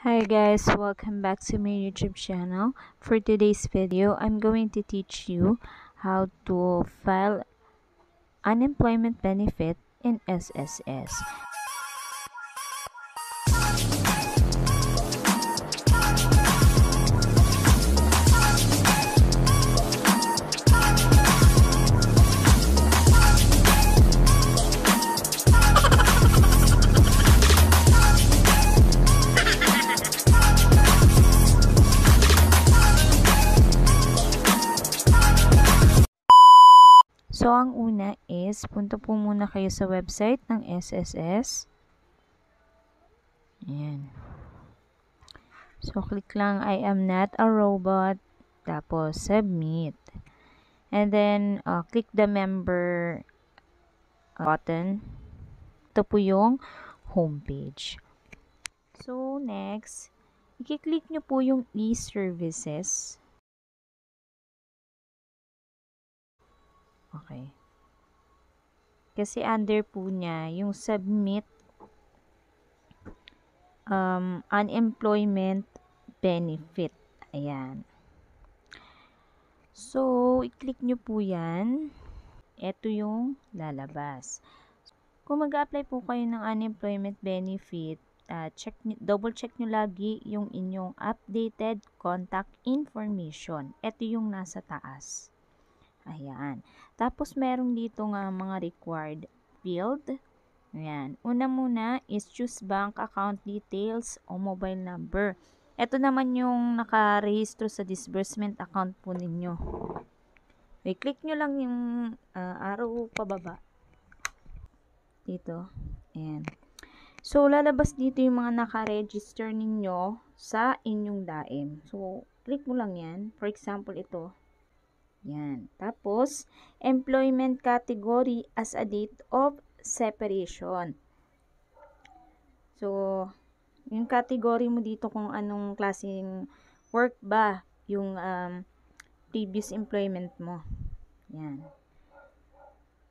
Hi guys, welcome back to my YouTube channel. For today's video, I'm going to teach you how to file unemployment benefit in SSS. Is, punta po muna kayo sa website ng SSS. Ayan. So, click lang, I am not a robot. Tapos, submit. And then, uh, click the member button. Ito po yung homepage. So, next, i-click nyo po yung e-services. Okay. Kasi under po niya, yung submit um, unemployment benefit. Ayan. So, i-click nyo po yan. Ito yung lalabas. Kung mag-apply po kayo ng unemployment benefit, uh, check, double check nyo lagi yung inyong updated contact information. Ito yung nasa taas. Ayan. Tapos, meron dito nga mga required field. Ayan. Una muna is choose bank account details o mobile number. Ito naman yung nakarehistro sa disbursement account po ninyo. Okay, click nyo lang yung uh, arrow pababa. Dito. Ayan. So, lalabas dito yung mga nakaregister ninyo sa inyong daim. So, click mo lang yan. For example, ito. Yan. Tapos, employment category as a date of separation. So, yung category mo dito kung anong klaseng work ba yung um, previous employment mo. Yan.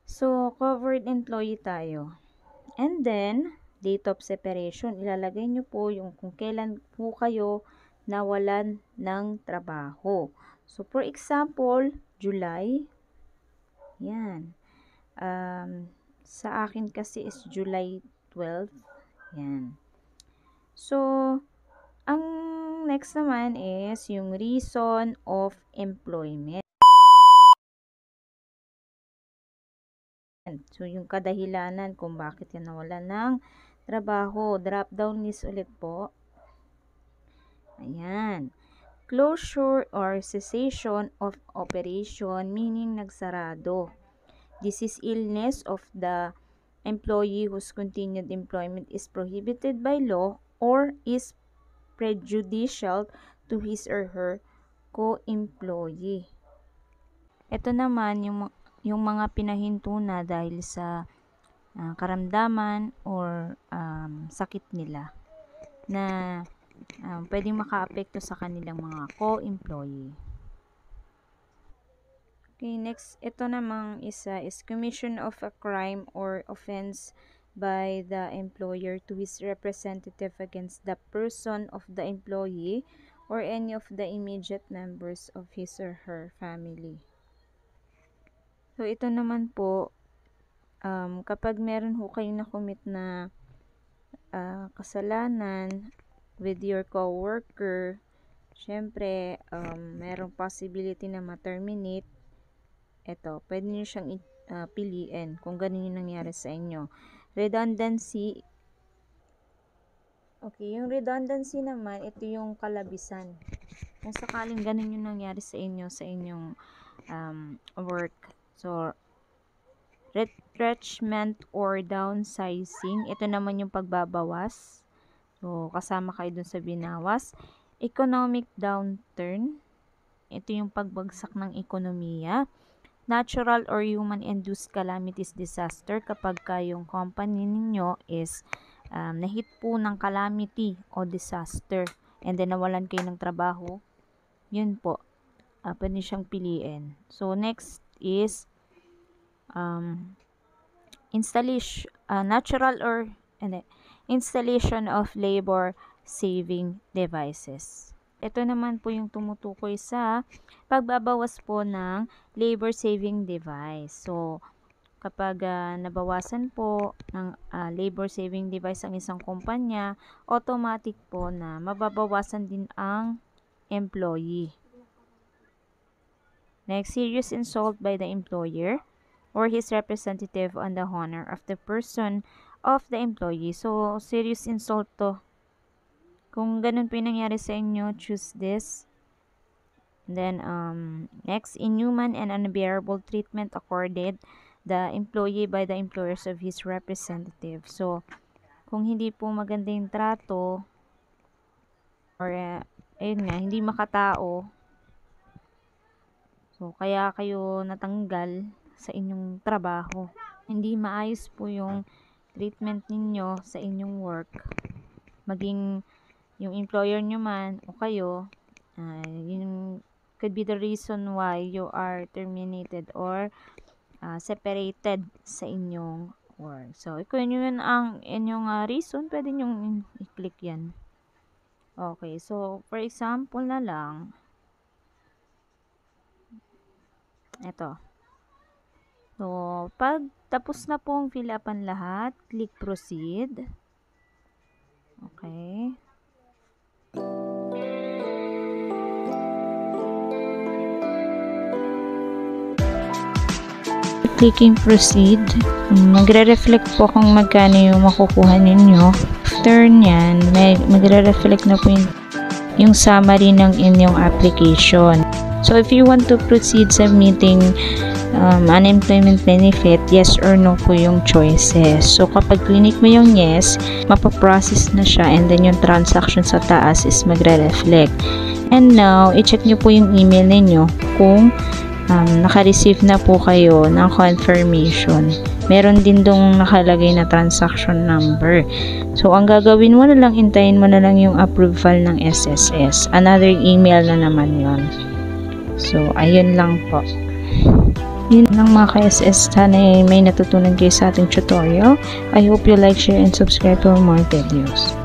So, covered employee tayo. And then, date of separation. Ilalagay nyo po yung kung kailan po kayo nawalan ng trabaho. So, for example, July. Yan. Um, sa akin kasi is July 12. Yan. So, ang next naman is yung reason of employment. So, yung kadahilanan kung bakit yan nawala ng trabaho. Drop down list ulit po. Ayan closure or cessation of operation meaning nagsarado. This is illness of the employee whose continued employment is prohibited by law or is prejudicial to his or her co-employee. Ito naman yung yung mga pinahinto na dahil sa uh, karamdaman or um, sakit nila na um, pwedeng makaapekto sa kanilang mga co-employee. Okay, next, ito namang isa is commission of a crime or offense by the employer to his representative against the person of the employee or any of the immediate members of his or her family. So, ito naman po, um, kapag meron ho kayong nakumit na uh, kasalanan with your coworker, syempre, um, merong possibility na ma-terminate. Ito, pwede nyo siyang uh, piliin kung ganun yung nangyari sa inyo. Redundancy. Okay, yung redundancy naman, ito yung kalabisan. Kung sakaling ganun yung nangyari sa inyo, sa inyong um, work. So, retrenchment or downsizing, ito naman yung pagbabawas So, kasama kayo dun sa binawas. Economic downturn. Ito yung pagbagsak ng ekonomiya. Natural or human-induced calamities disaster kapag kayong company ninyo is um, nahit po ng calamity o disaster and then nawalan kayo ng trabaho. Yun po. Uh, pwede siyang piliin. So, next is um, installation, uh, natural or, and, installation of labor saving devices. Ito naman po yung tumutukoy sa pagbabawas po ng labor saving device. So, kapag uh, nabawasan po ng uh, labor saving device ang isang kumpanya, automatic po na mababawasan din ang employee. Next, serious insult by the employer or his representative on the honor of the person of the employee. So, serious insult to kung ganun po nangyari sa inyo, choose this. Then, um, next, inhuman and unbearable treatment accorded the employee by the employers of his representative. So, kung hindi po maganda yung trato, or, uh, ayun nga, hindi makatao, so, kaya kayo natanggal sa inyong trabaho. Hindi maayos po yung treatment ninyo sa inyong work. Maging yung employer nyo man o kayo, uh, yun could be the reason why you are terminated or uh, separated sa inyong work. So, kung yun ang inyong uh, reason, pwede nyo i-click yan. Okay, so, for example na lang, ito. So, pag tapos na pong fill upan lahat, click proceed. Okay. clicking proceed, magre-reflect po kung magkano yung makukuha ninyo. After nyan, magre-reflect na po yung, yung summary ng inyong application. So, if you want to proceed submitting um, unemployment benefit, yes or no po yung choices. So, kapag clinic mo yung yes, mapaprocess na siya and then yung transaction sa taas is magre-reflect. And now, i-check nyo po yung email ninyo kung um, naka-receive na po kayo ng confirmation. Meron din dong nakalagay na transaction number. So, ang gagawin mo na lang, intayin mo na lang yung approval ng SSS. Another email na naman yon. So, ayun lang po. Yun lang mga ka-SS. Sana may natutunan kayo sa ating tutorial. I hope you like, share, and subscribe for more videos.